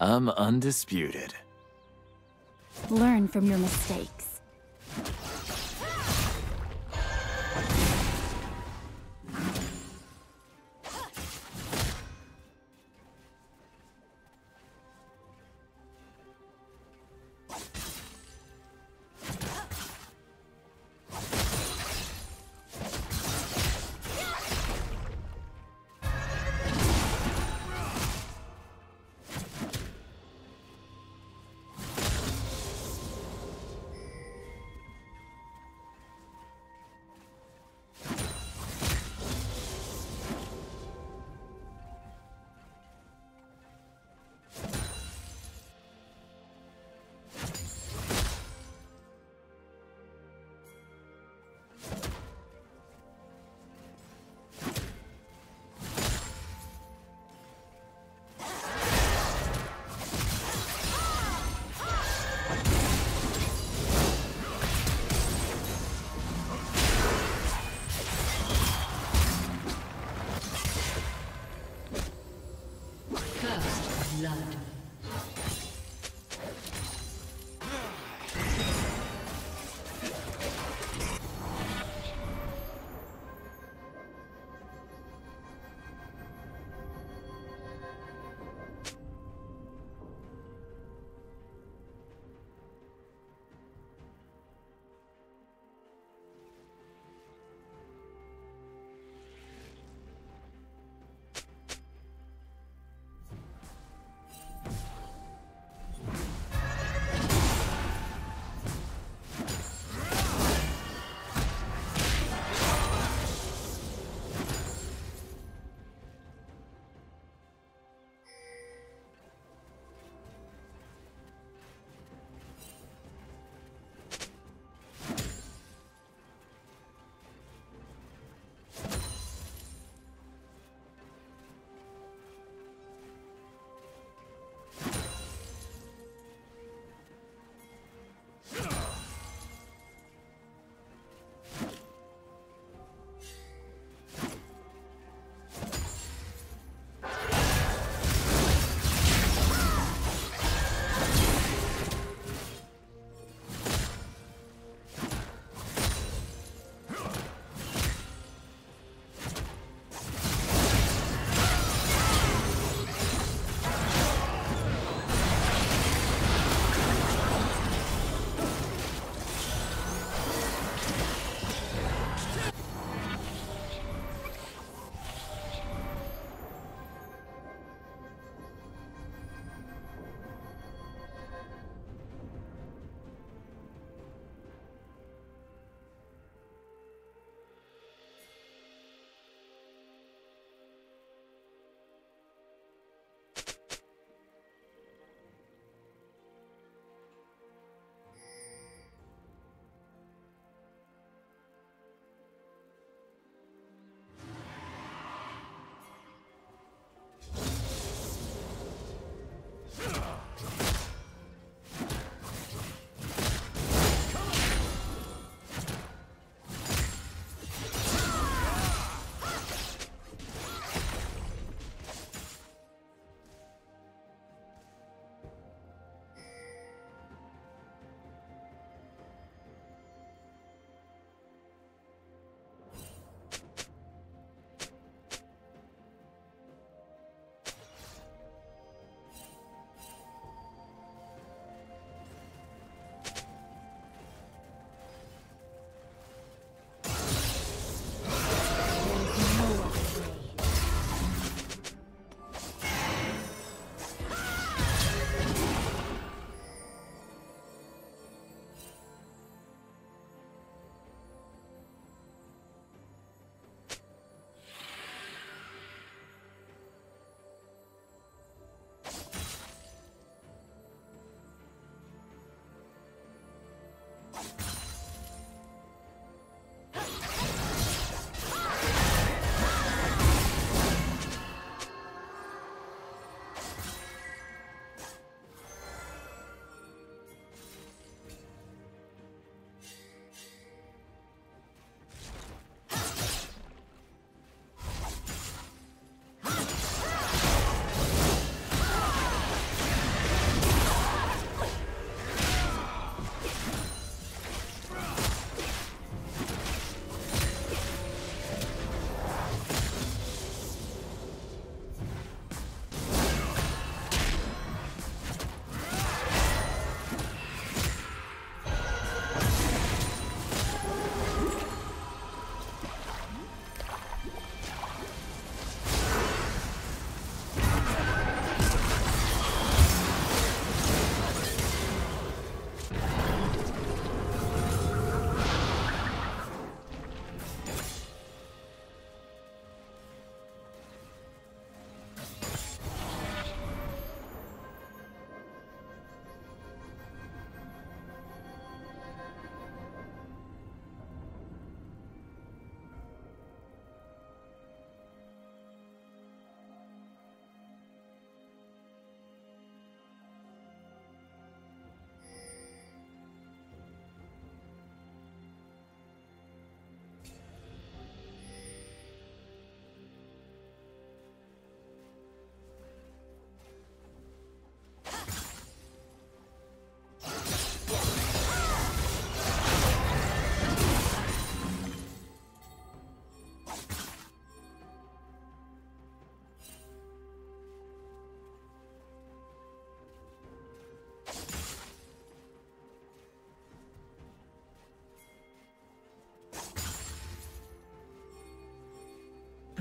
I'm undisputed. Learn from your mistakes.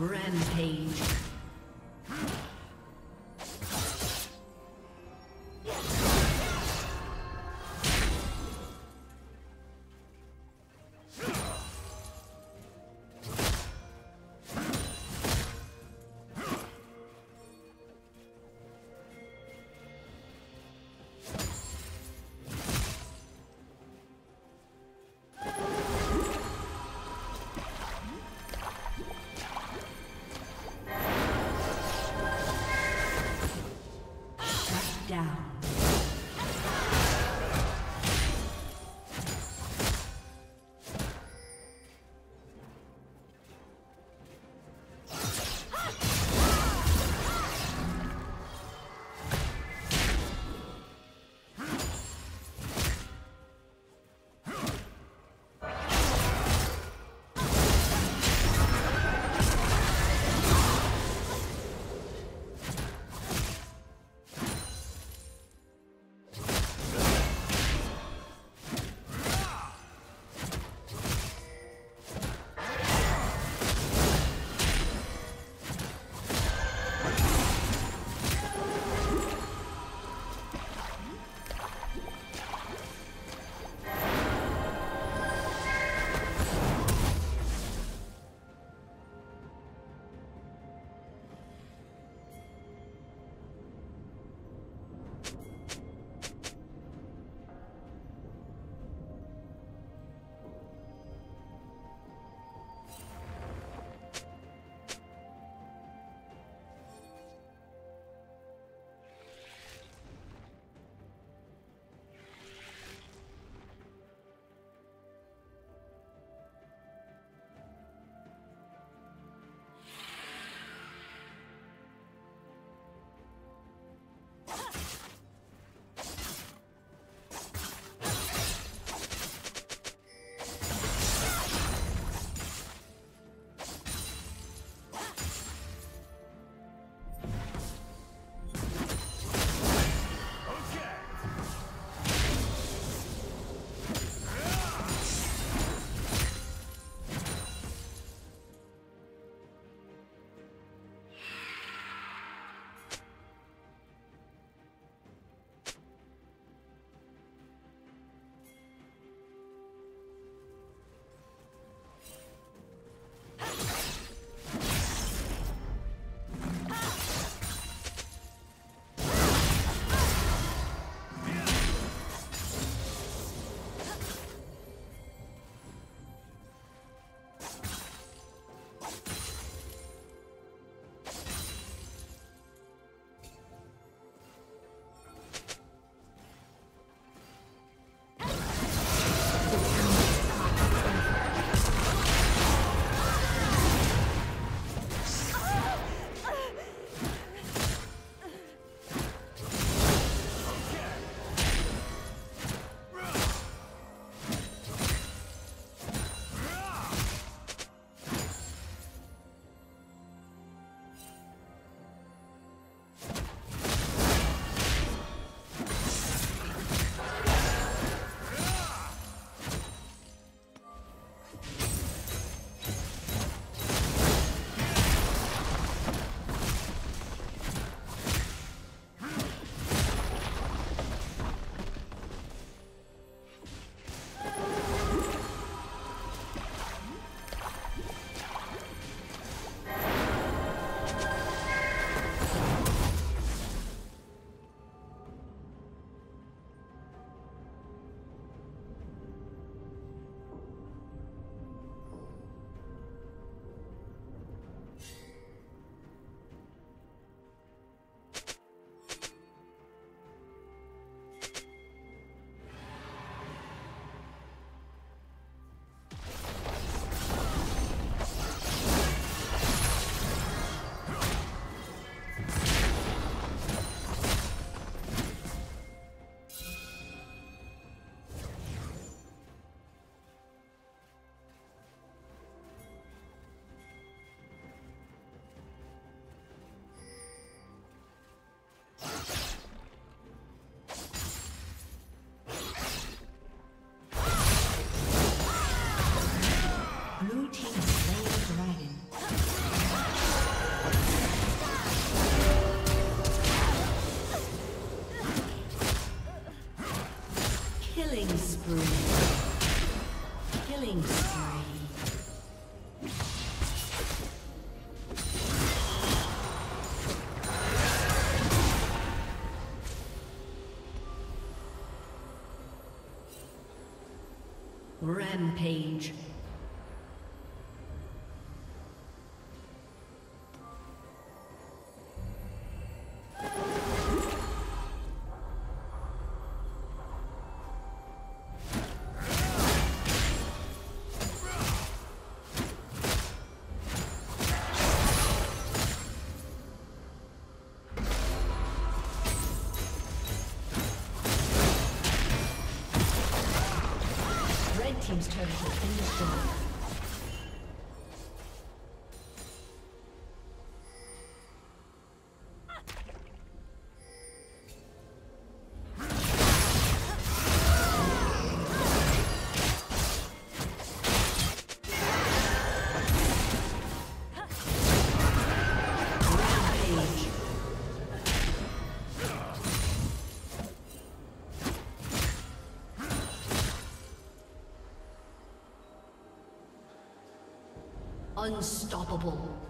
Rampage. Rampage. Thank you. Unstoppable.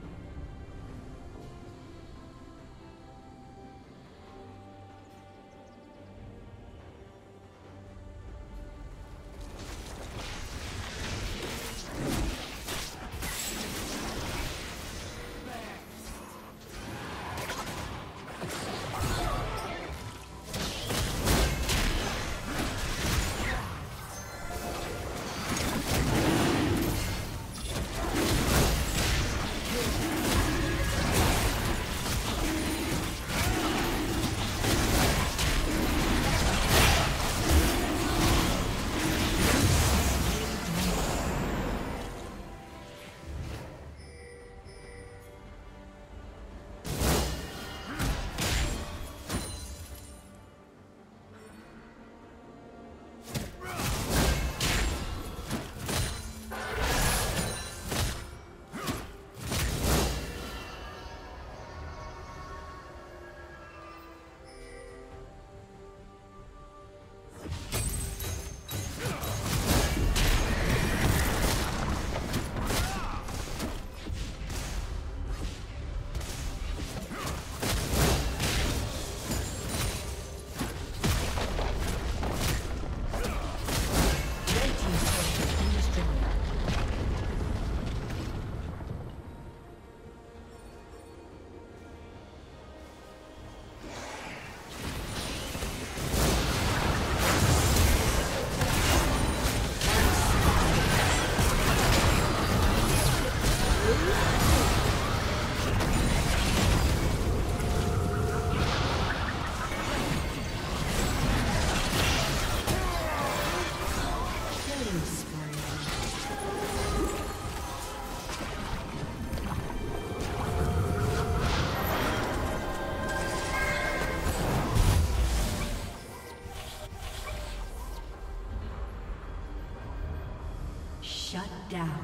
down.